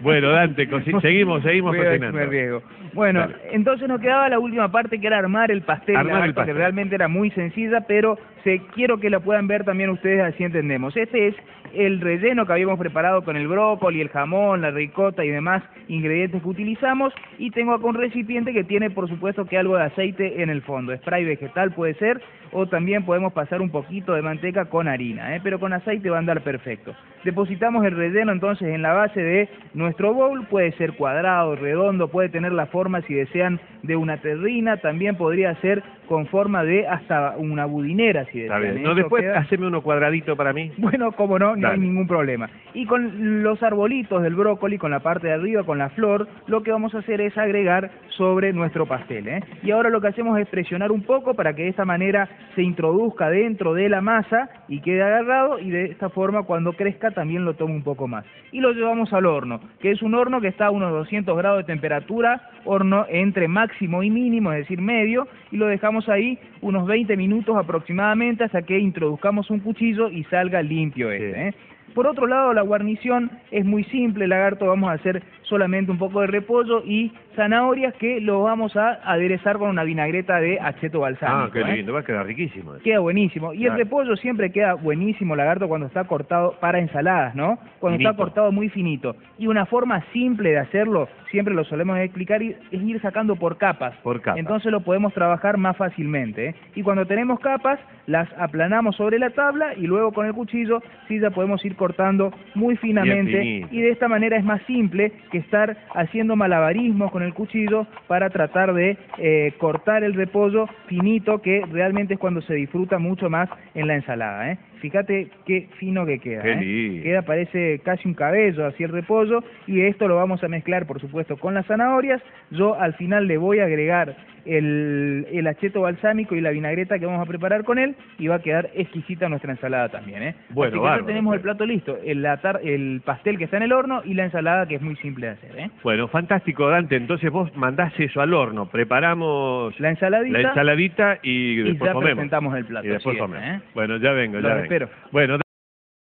Bueno, Dante, seguimos, seguimos Voy cocinando. Bueno, Dale. entonces nos quedaba la última parte que era armar el pastel, Armar el pastel. que realmente era muy sencilla, pero se, quiero que la puedan ver también ustedes, así entendemos. Este es el relleno que habíamos preparado con el brócoli, el jamón, la ricota y demás ingredientes que utilizamos. Y tengo acá un recipiente que tiene, por supuesto, que algo de aceite en el fondo. Spray vegetal puede ser, o también podemos pasar un poquito de manteca con harina, ¿eh? pero con aceite va a andar perfecto. Depositamos el relleno entonces en la base de nuestro bowl, puede ser cuadrado, redondo, puede tener la forma, si desean, de una terrina, también podría ser con forma de hasta una budinera, si Está bien. No, después queda- haceme uno cuadradito para mí. bueno, como no, no hay ningún problema. Y con los arbolitos del brócoli, con la parte de arriba, con la flor, lo que vamos a hacer es agregar sobre nuestro pastel. ¿eh? Y ahora lo que hacemos es presionar un poco para que de esta manera se introduzca dentro de la masa y quede agarrado y de esta forma cuando crezca también lo tome un poco más. Y lo llevamos al horno, que es un horno que está a unos 200 grados de temperatura, horno entre máximo y mínimo, es decir, medio, y lo dejamos ahí unos 20 minutos aproximadamente hasta que introduzcamos un cuchillo y salga limpio este. Sí. ¿eh? Por otro lado, la guarnición es muy simple, lagarto, vamos a hacer solamente un poco de repollo y zanahorias que lo vamos a aderezar con una vinagreta de acheto balsámico. Ah, qué ¿eh? lindo, va a quedar riquísimo. eso. Queda buenísimo. Y Claro. el repollo siempre queda buenísimo, lagarto, cuando está cortado para ensaladas, ¿no? Cuando Finito. está cortado muy finito. Y una forma simple de hacerlo, siempre lo solemos explicar, es ir sacando por capas. Por capas. Entonces lo podemos trabajar más fácilmente. ¿eh? Y cuando tenemos capas, las aplanamos sobre la tabla y luego con el cuchillo sí ya podemos ir cortando muy finamente. Y de esta manera es más simple que estar haciendo malabarismos con el cuchillo para tratar de eh, cortar el repollo finito, que realmente es cuando se disfruta mucho más en la ensalada. ¿eh? Fíjate qué fino que queda. ¿eh? Queda, parece casi un cabello así el repollo. Y esto lo vamos a mezclar, por supuesto, con las zanahorias. Yo al final le voy a agregar el, el acheto balsámico y la vinagreta que vamos a preparar con él y va a quedar exquisita nuestra ensalada también. ¿eh? Bueno, Así que ya tenemos el plato listo, el, atar- el pastel que está en el horno y la ensalada que es muy simple de hacer. ¿eh? Bueno, fantástico, Dante. Entonces vos mandás eso al horno, preparamos La ensaladita la ensaladita y y después ya comemos. presentamos el plato. Y después así es, comemos. ¿eh? Bueno, ya vengo, Los ya vengo. espero. Bueno,